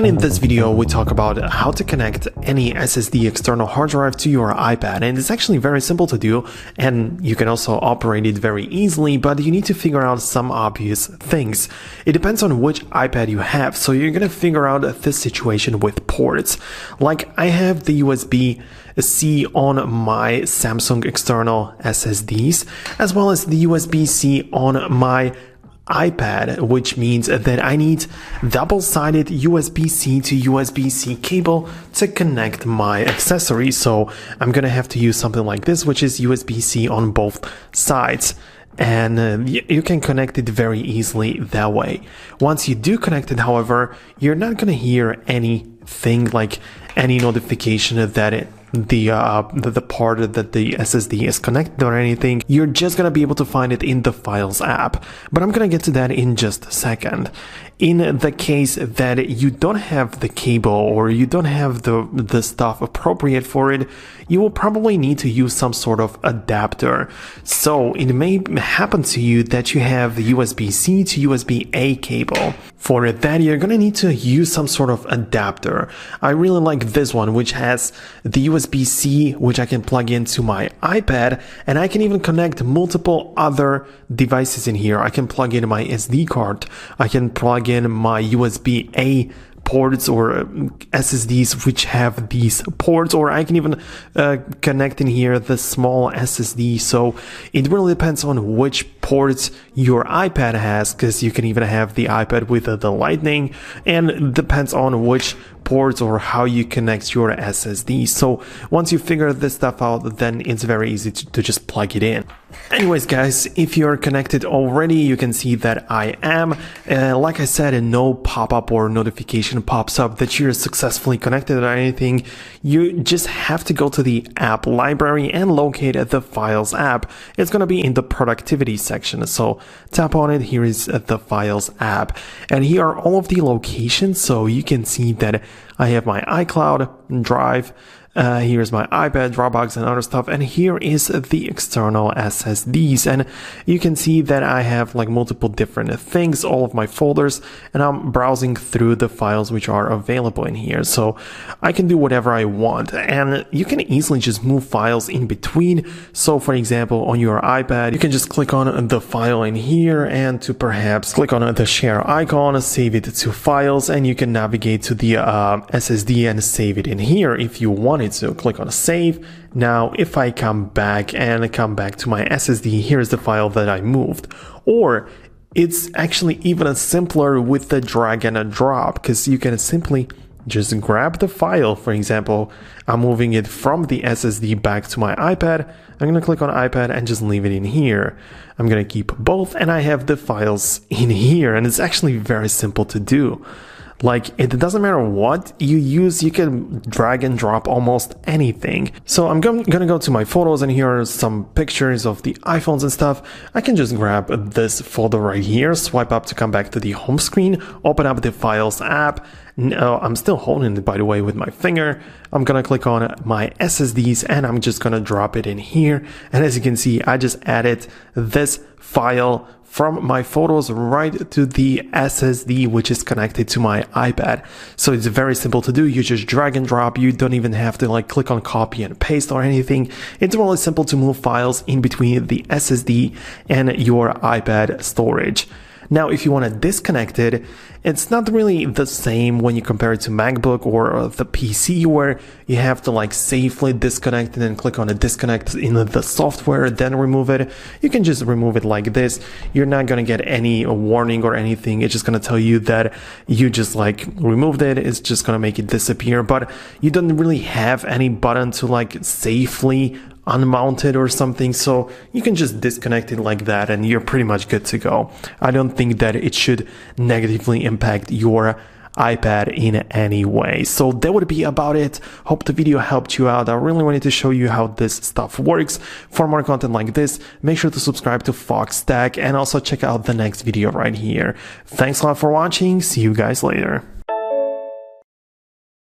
And in this video, we talk about how to connect any SSD external hard drive to your iPad. And it's actually very simple to do, and you can also operate it very easily, but you need to figure out some obvious things. It depends on which iPad you have, so you're gonna figure out this situation with ports. Like, I have the USB C on my Samsung external SSDs, as well as the USB C on my iPad, which means that I need double-sided USB-C to USB-C cable to connect my accessory. So I'm gonna have to use something like this, which is USB-C on both sides. And uh, you can connect it very easily that way. Once you do connect it, however, you're not gonna hear anything like any notification that it the, uh, the, the part that the SSD is connected or anything, you're just gonna be able to find it in the Files app. But I'm gonna get to that in just a second. In the case that you don't have the cable or you don't have the, the stuff appropriate for it, you will probably need to use some sort of adapter. So it may happen to you that you have the USB-C to USB-A cable. For that, you're gonna need to use some sort of adapter. I really like this one, which has the USB-C, which I can plug into my iPad, and I can even connect multiple other devices in here. I can plug in my SD card. I can plug in my USB-A ports or uh, SSDs which have these ports, or I can even uh, connect in here the small SSD. So it really depends on which ports your iPad has, because you can even have the iPad with uh, the Lightning, and depends on which ports or how you connect your SSD. So once you figure this stuff out, then it's very easy to, to just plug it in. Anyways, guys, if you're connected already, you can see that I am. Uh, like I said, no pop-up or notification pops up that you're successfully connected or anything. You just have to go to the app library and locate the Files app. It's going to be in the productivity section. So tap on it. Here is the Files app. And here are all of the locations. So you can see that I have my iCloud, Drive, uh, here's my iPad, Dropbox, and other stuff. And here is the external SSDs. And you can see that I have like multiple different things, all of my folders, and I'm browsing through the files which are available in here. So I can do whatever I want. And you can easily just move files in between. So for example, on your iPad, you can just click on the file in here and to perhaps click on the share icon, save it to files, and you can navigate to the uh, SSD and save it in here if you want it. So click on save. Now, if I come back and come back to my SSD, here's the file that I moved. Or it's actually even simpler with the drag and a drop because you can simply just grab the file. For example, I'm moving it from the SSD back to my iPad. I'm going to click on iPad and just leave it in here. I'm going to keep both and I have the files in here and it's actually very simple to do. Like, it doesn't matter what you use, you can drag and drop almost anything. So I'm gonna go to my photos and here are some pictures of the iPhones and stuff. I can just grab this folder right here, swipe up to come back to the home screen, open up the Files app. No, I'm still holding it by the way with my finger. I'm gonna click on my SSDs and I'm just gonna drop it in here. And as you can see, I just added this file from my photos right to the SSD, which is connected to my iPad. So it's very simple to do. You just drag and drop. You don't even have to like click on copy and paste or anything. It's really simple to move files in between the SSD and your iPad storage. Now, if you want to disconnect it, it's not really the same when you compare it to MacBook or uh, the PC where you have to like safely disconnect and then click on the disconnect in the software, then remove it. You can just remove it like this. You're not going to get any warning or anything. It's just going to tell you that you just like removed it. It's just going to make it disappear, but you don't really have any button to like safely unmounted or something. So you can just disconnect it like that and you're pretty much good to go. I don't think that it should negatively impact your iPad in any way. So that would be about it. Hope the video helped you out. I really wanted to show you how this stuff works. For more content like this, make sure to subscribe to Foxtecc and also check out the next video right here. Thanks a lot for watching. See you guys later.